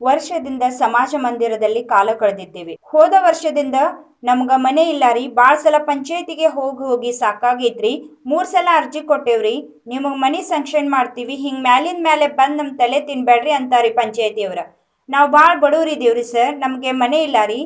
ವರ್ಷದಿಂದ ಸಮಾಜ ಮಂದಿರದಲ್ಲಿ ಕಾಲ ಕಳೆದಿದ್ದೇವೆ. ಹೋದ ವರ್ಷದಿಂದ ನಮ್ಗ ಮನೆ ಇಲ್ಲ ರೀ, ಬಾಳ್ ಸಲ ಪಂಚಾಯತಿಗೆ ಹೋಗಿ ಹೋಗಿ ಸಾಕಾಗೈತ್ರಿ. ಮೂರ್ ಸಲ ಅರ್ಜಿ ಕೊಟ್ಟೇವ್ರಿ ನಿಮಗ್ ಮನಿ ಸಂಕ್ಷನ್ ಮಾಡ್ತೀವಿ, ಹಿಂಗ್ ಮ್ಯಾಲಿಂದ ಮೇಲೆ ಬಂದ್ ನಮ್ ತಲೆ ತಿನ್ಬೇಡ್ರಿ ಅಂತಾರಿ ಪಂಚಾಯತಿಯವ್ರ. ನಾವು ಭಾಳ ಬಡವ್ರಿದೇವ್ರಿ ಸರ್, ನಮಗೆ ಮನೆ ಇಲ್ಲ ರೀ.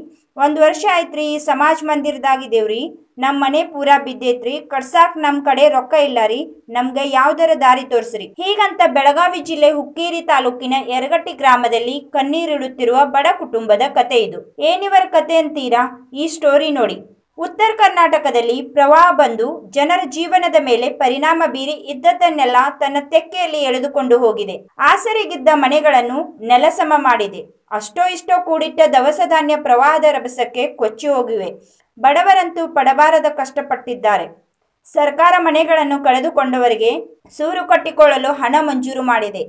ಒಂದು ವರ್ಷ ಆಯ್ತ್ರಿ ಈ ಸಮಾಜ ಮಂದಿರದಾಗಿದ್ದೇವ್ರಿ ನಮ್ಮ ಮನೆ ಪೂರಾ ಬಿದ್ದೈತ್ರಿ ಕಡ್ಸಾಕ್ ನಮ್ ಕಡೆ ರೊಕ್ಕ ಇಲ್ಲ ರೀ. ನಮ್ಗೆ ಯಾವ್ದರ ದಾರಿ ತೋರಿಸ್ರಿ. ಹೀಗಂತ ಬೆಳಗಾವಿ ಜಿಲ್ಲೆ ಹುಕ್ಕೇರಿ ತಾಲೂಕಿನ ಯರಗಟ್ಟಿ ಗ್ರಾಮದಲ್ಲಿ ಕಣ್ಣೀರಿಡುತ್ತಿರುವ ಬಡ ಕುಟುಂಬದ ಕತೆ ಇದು. ಏನಿವರ ಕತೆ ಅಂತೀರಾ? ಈ ಸ್ಟೋರಿ ನೋಡಿ. ಉತ್ತರ ಕರ್ನಾಟಕದಲ್ಲಿ ಪ್ರವಾಹ ಬಂದು ಜನರ ಜೀವನದ ಮೇಲೆ ಪರಿಣಾಮ ಬೀರಿ ಇದ್ದದ್ದನ್ನೆಲ್ಲ ತನ್ನ ತೆಕ್ಕೆಯಲ್ಲಿ ಎಳೆದುಕೊಂಡು ಹೋಗಿದೆ. ಆಸರಿಗಿದ್ದ ಮನೆಗಳನ್ನು ನೆಲಸಮ ಮಾಡಿದೆ. ಅಷ್ಟೋ ಇಷ್ಟೋ ಕೂಡಿಟ್ಟ ದವಸ ಧಾನ್ಯ ಪ್ರವಾಹದ ರಭಸಕ್ಕೆ ಕೊಚ್ಚಿ ಹೋಗಿವೆ. ಬಡವರಂತೂ ಪಡಬಾರದ ಕಷ್ಟಪಟ್ಟಿದ್ದಾರೆ. ಸರ್ಕಾರ ಮನೆಗಳನ್ನು ಕಳೆದುಕೊಂಡವರಿಗೆ ಸೂರು ಕಟ್ಟಿಕೊಳ್ಳಲು ಹಣ ಮಂಜೂರು ಮಾಡಿದೆ.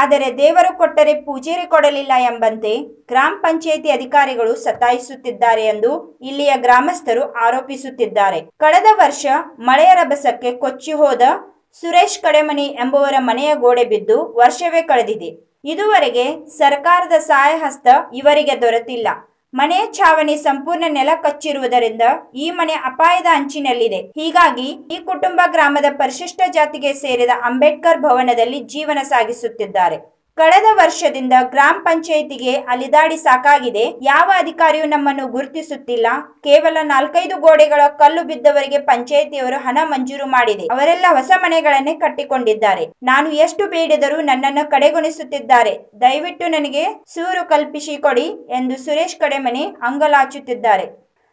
ಆದರೆ ದೇವರು ಕೊಟ್ಟರೆ ಪೂಜೇರಿ ಕೊಡಲಿಲ್ಲ ಎಂಬಂತೆ ಗ್ರಾಮ ಪಂಚಾಯಿತಿ ಅಧಿಕಾರಿಗಳು ಸತಾಯಿಸುತ್ತಿದ್ದಾರೆ ಎಂದು ಇಲ್ಲಿಯ ಗ್ರಾಮಸ್ಥರು ಆರೋಪಿಸುತ್ತಿದ್ದಾರೆ. ಕಳೆದ ವರ್ಷ ಮಳೆಯ ರಭಸಕ್ಕೆ ಕೊಚ್ಚಿ ಹೋದ ಸುರೇಶ್ ಕಡೆಮನಿ ಎಂಬುವರ ಮನೆಯ ಗೋಡೆ ಬಿದ್ದು ವರ್ಷವೇ ಕಳೆದಿದೆ. ಇದುವರೆಗೆ ಸರ್ಕಾರದ ಸಹಾಯ ಹಸ್ತ ಇವರಿಗೆ ದೊರೆತಿಲ್ಲ. ಮನೆಯ ಛಾವಣಿ ಸಂಪೂರ್ಣ ನೆಲ ಕಚ್ಚಿರುವುದರಿಂದ ಈ ಮನೆ ಅಪಾಯದ ಅಂಚಿನಲ್ಲಿದೆ. ಹೀಗಾಗಿ ಈ ಕುಟುಂಬ ಗ್ರಾಮದ ಪರಿಶಿಷ್ಟ ಜಾತಿಗೆ ಸೇರಿದ ಅಂಬೇಡ್ಕರ್ ಭವನದಲ್ಲಿ ಜೀವನ ಸಾಗಿಸುತ್ತಿದ್ದಾರೆ. ಕಳೆದ ವರ್ಷದಿಂದ ಗ್ರಾಮ ಪಂಚಾಯಿತಿಗೆ ಅಲಿದಾಡಿ ಸಾಕಾಗಿದೆ. ಯಾವ ಅಧಿಕಾರಿಯೂ ನಮ್ಮನ್ನು ಗುರುತಿಸುತ್ತಿಲ್ಲ. ಕೇವಲ ನಾಲ್ಕೈದು ಗೋಡೆಗಳ ಕಲ್ಲು ಬಿದ್ದವರಿಗೆ ಪಂಚಾಯಿತಿಯವರು ಹಣ ಮಂಜೂರು ಮಾಡಿದೆ. ಅವರೆಲ್ಲ ಹೊಸ ಮನೆಗಳನ್ನೇ ಕಟ್ಟಿಕೊಂಡಿದ್ದಾರೆ. ನಾನು ಎಷ್ಟು ಬೇಡಿದರೂ ನನ್ನನ್ನು ಕಡೆಗಣಿಸುತ್ತಿದ್ದಾರೆ. ದಯವಿಟ್ಟು ನನಗೆ ಸೂರು ಕಲ್ಪಿಸಿ ಕೊಡಿ ಎಂದು ಸುರೇಶ್ ಕಡೆಮನೆ ಅಂಗಲಾಚುತ್ತಿದ್ದಾರೆ.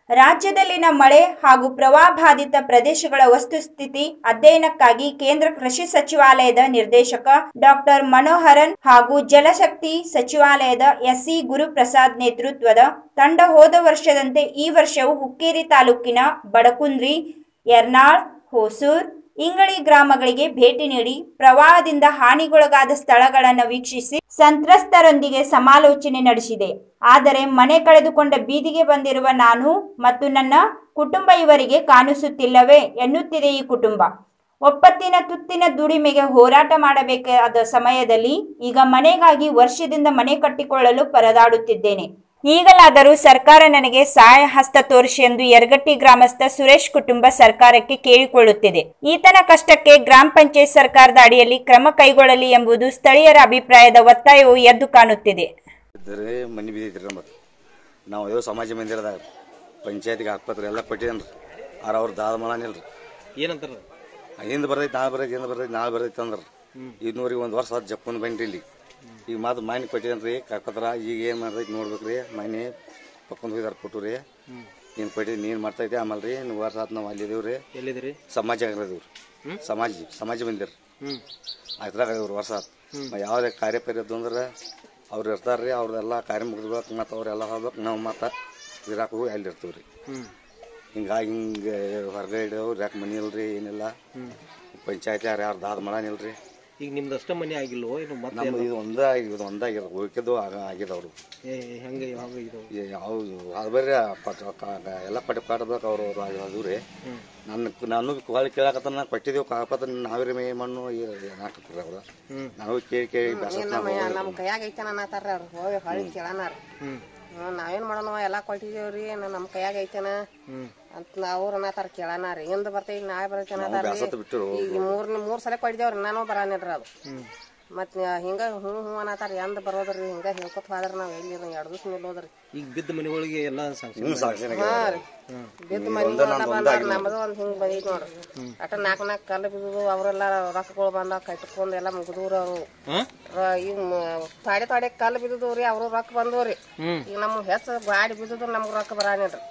ರಾಜ್ಯದಲ್ಲಿನ ಮಳೆ ಹಾಗೂ ಪ್ರವಾಹ ಬಾಧಿತ ಪ್ರದೇಶಗಳ ವಸ್ತುಸ್ಥಿತಿ ಅಧ್ಯಯನಕ್ಕಾಗಿ ಕೇಂದ್ರ ಕೃಷಿ ಸಚಿವಾಲಯದ ನಿರ್ದೇಶಕ ಡಾಕ್ಟರ್ ಮನೋಹರನ್ ಹಾಗೂ ಜಲಶಕ್ತಿ ಸಚಿವಾಲಯದ ಎಸ್ಸಿ ಗುರುಪ್ರಸಾದ್ ನೇತೃತ್ವದ ತಂಡ ಹೋದ ವರ್ಷದಂತೆ ಈ ವರ್ಷವೂ ಹುಕ್ಕೇರಿ ತಾಲೂಕಿನ ಬಡಕುಂದ್ರಿ, ಎರ್ನಾಳ್, ಹೊಸೂರ್ ಇಂಗಳಿ ಗ್ರಾಮಗಳಿಗೆ ಭೇಟಿ ನೀಡಿ ಪ್ರವಾಹದಿಂದ ಹಾನಿಗೊಳಗಾದ ಸ್ಥಳಗಳನ್ನು ವೀಕ್ಷಿಸಿ ಸಂತ್ರಸ್ತರೊಂದಿಗೆ ಸಮಾಲೋಚನೆ ನಡೆಸಿದೆ. ಆದರೆ ಮನೆ ಕಳೆದುಕೊಂಡ ಬೀದಿಗೆ ಬಂದಿರುವ ನಾನು ಮತ್ತು ನನ್ನ ಕುಟುಂಬ ಇವರಿಗೆ ಕಾಣಿಸುತ್ತಿಲ್ಲವೇ ಎನ್ನುತ್ತಿದೆ ಈ ಕುಟುಂಬ. ಒಪ್ಪತ್ತಿನ ತುತ್ತಿನ ದುಡಿಮೆಗೆ ಹೋರಾಟ ಮಾಡಬೇಕಾದ ಸಮಯದಲ್ಲಿ ಈಗ ಮನೆಗಾಗಿ ವರ್ಷದಿಂದ ಮನೆ ಕಟ್ಟಿಕೊಳ್ಳಲು ಪರದಾಡುತ್ತಿದ್ದೇನೆ. ಈಗಲಾದರೂ ಸರ್ಕಾರ ನನಗೆ ಸಹಾಯ ಹಸ್ತ ತೋರಿಸಿ ಎಂದು ಯರಗಟ್ಟಿ ಗ್ರಾಮಸ್ಥ ಸುರೇಶ್ ಕುಟುಂಬ ಸರ್ಕಾರಕ್ಕೆ ಕೇಳಿಕೊಳ್ಳುತ್ತಿದೆ. ಈತನ ಕಷ್ಟಕ್ಕೆ ಗ್ರಾಮ ಪಂಚಾಯತ್ ಸರ್ಕಾರದ ಅಡಿಯಲ್ಲಿ ಕ್ರಮ ಕೈಗೊಳ್ಳಲಿ ಎಂಬುದು ಸ್ಥಳೀಯರ ಅಭಿಪ್ರಾಯದ ಒತ್ತಾಯವು ಎದ್ದು ಕಾಣುತ್ತಿದೆ. ಮನೆ ಬಿದ್ದೈತ್ರಿ ನಮ್ಮದು ನಾವು ಅಯ್ಯೋ ಸಮಾಜ ಮಂದಿರದಾಗ ಪಂಚಾಯತ್ಗೆ ಆಸ್ಪತ್ರೆ ಎಲ್ಲ ಕೊಟ್ಟಿದ್ದೇನೆ ಆರ ಅವ್ರು ದಾದ ಮಾಡಾನಿಲ್ರಿ ಏನಂತಾರ? ಹಿಂದೆ ಬರ್ತೈತಿ ನಾಳೆ ಬರ್ತೈತಿ ಹಿಂದೆ ಬರ್ತೈತಿ ನಾಳೆ ಬರ್ತೈತಿ ಅಂದ್ರೆ. ಇನ್ನೂರಿಗೆ ಒಂದು ವರ್ಷ ಜಪ್ಪನ್ ಬಂದ್ರಿ ಇಲ್ಲಿ ಈಗ ಮಾತು ಮನೆ ಕೊಟ್ಟಿದ್ದೇನೆ ರೀ ಕಾಕತ್ರ ಈಗ ಏನು ಮಾಡ್ದೈತಿ ನೋಡ್ಬೇಕು ರೀ ಮನೆ ಪಕ್ಕೊಂಡು ಹೋಗಿದಾರೆ ಕೊಟ್ಟು ರೀ ನೀನು ಕೊಟ್ಟಿದ್ದು ನೀನು ಮಾಡ್ತಾಯಿದ್ದೆ ಆಮೇಲೆ ರೀ ನೀವು ವರ್ಷ ಆತು ನಾವು ಅಲ್ಲಿದ್ದೀವಿ ರೀ ಎಲ್ಲಿದ್ರಿ ಸಮಾಜ ಆಗಿದ್ದೀವಿ ರೀ ಸಮಾಜ ಸಮಾಜ ಮಂದಿರ ಅದ್ರಾಗ ಇವ್ರು ವರ್ಷ ಆತು. ಯಾವುದೇ ಕಾರ್ಯ ಅಂದ್ರೆ ಅವ್ರು ಇರ್ತಾರೆ ರೀ ಅವ್ರದ್ದೆಲ್ಲ ಕಾರ್ಯ ಮುಗಿದ್ಬೇಕು ಮತ್ತು ಅವರೆಲ್ಲ ಹೋಗ್ಬೇಕು ನಾವು ಮತ್ತೆ ಇರಾಕ ಹೋಗಿ ಅಲ್ಲಿ ಇರ್ತೀವಿ ರೀ ಹಿಂಗಾಗಿ ಹಿಂಗೆ ಹೊರಗಡೆ ಇಡೋರು ಯಾಕೆ ಮನೆ ಇಲ್ರಿ ಏನಿಲ್ಲ. ಪಂಚಾಯತ್ ಯಾರು ಯಾರು ದಾದ ಮಾಡಾನಿಲ್ರಿ ಈಗ ನಿಮ್ದು ಅಷ್ಟ ಮನೆ ಆಗಿಲ್ವೋ? ಇದು ಮತ್ತೆ ನಮ್ದು ಇದು ಒಂದೇ ಇದು ಒಂದೇ ಆಗ್ಯದ ಉಳ್ಕಿದ್ದು ಆಗ ಆಗ್ಯದವ್ರು ಏ ಹೆಂಗೆ ಯಾವಾಗ ಇದು? ಯಾವ ಅದು ಬೇರೆ ಪಟ್ ಕ- ಕ- ಎಲ್ಲ ಪಟ್ಟ ಕಾಡ್ಬೇಕು ಅವರು ಅವ್ರು ಅದು ರೀ ನನ್ನ ನಾನು ಕೋಳಿ ಕೇಳಕತ್ತ ನಾ ಕೊಟ್ಟಿದ್ದೀವಿ ಕಾಕತ್ತ ನಾವೇ ಮೇ ಮಣ್ಣು ಹಾಕತ್ರಿ ಅವ್ರು ನಾವು ಕೇಳಿ ಕೇಳಿ ಬೇಸತ್ತ ನಮ್ ಕೈಯಾಗ ಐತನ ಅನ್ನತಾರ ಅವ್ರು. ಹೋಗಿ ಹೊಳಿ ಹ್ಮ್, ನಾವೇನ್ ಮಾಡೋಣ ಎಲ್ಲಾ ಕೊಟ್ಟಿದೇವ್ರಿ ನಮ್ ಕೈಯಾಗ ಐತನ? ಅಂತ ಅವ್ರ ಅನ್ನತಾರ ಕೇಳನಾರ ಹಿಂದ್ ಬರ್ತೈತಿ ನಾಳೆ ಬರ್ತೈತಿ ಅನ್ನತಾರ ಈಗ ಮೂರ್ ಮೂರ್ ಸಲ ಕೊಟ್ಟಿದೇವ್ರಿ ನಾನು ಬರಾನಿಲ್ರಿ ಅದು. ಮತ್ ಹಿಂಗ ಹೂ ಹೂ ಅನ್ನತಾರ ಎಂದ ಬರೋದ್ರಿ ಹಿಂಗ ಹೇಳ್ಕೊತ ಹೋದ್ರ ನಾವ್ ಎಲ್ಲಿ ಎರಡ್ ದಿವಸ ನಿಲ್ಲೋದ್ರಿ. ಈಗ ಬಿದ್ದ ಮನೆಗಳಿಗೆ ಎಲ್ಲ ಸಾಕ್ಷಿ ಹ್ಞೂ ಸಾಕ್ಷಿ ಹಾ ರೀ. ಬಿದ್ದ ಮನಿ ಬಂದಾರ ನಮ್ದು ಒಂದ್ ಹಿಂಗ್ ಬಂದೈತಿ ನೋಡ್ರಿ. ಅಟ ನಾಕ್ ನಾಕ್ ಕಲ್ಲ ಬಿದ್ದು ಅವ್ರೆಲ್ಲ ರೊಕ್ಕಗಳು ಬಂದ ಕಟ್ಕೊಂಡ್ ಎಲ್ಲ ಮುಗಿದೂರ ಅವ್ರು. ಈಗ ತಾಡೆ ತಾಡೆ ಕಲ್ಲ ಬಿದ್ದವ್ರಿ ಅವ್ರು ರೊಕ್ಕ ಬಂದವ್ರಿ. ಈಗ ನಮ್ಗ ಹೆಸ್ ಗಾಡಿ ಬಿದ್ದುದ್ರ ನಮ್ಗ್ ರೊಕ್ಕ ಬರಾನಿಲ್ರಿ.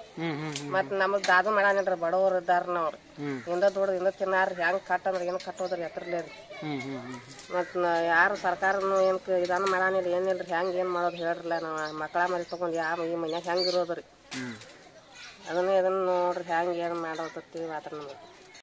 ಮತ್ ನಮಗ್ ದಾದು ಮಾಡಾನಿಲ್ರಿ ಬಡವ್ರ ಇದ್ದಾರ ನಾವ್ರಿ. ಹಿಂದ ದುಡ್ದು ಹಿಂದ ತಿನ್ನಾರ, ಹೆಂಗ್ ಕಟ್ಟಂದ್ರ ಏನ್ ಕಟ್ಟೋದ್ರಿ ಎತ್ತರ್ಲೇ ರೀ ಹ್ಮ್ ಹ್ಮ್ ಹ್ಮ್ ಮತ್ ಯಾರು ಸರ್ಕಾರನು ಏನ್ ಕ- ಇದಾನ ಮಾಡಾನಿಲ್ಲ, ಏನಿಲ್ರಿ, ಹೆಂಗ್ ಏನ್ ಮಾಡೋದು ಹೇಳ್ರಲ್ಲ ನಾವ್. ಮಕ್ಳ ಮರಿ ತಗೊಂಡ್ ಯಾವ ಈ ಮನ್ಯಾಗ ಹೆಂಗ್ ಇರೋದ್ರಿ. ಅದನ್ನ ಇದನ್ನ ನೋಡ್ರಿ, ಹೆಂಗ್ ಏನ್ ಮಾಡೋದತ್ತಿ ಮಾತ್ರ ನಮ್ಗೆ.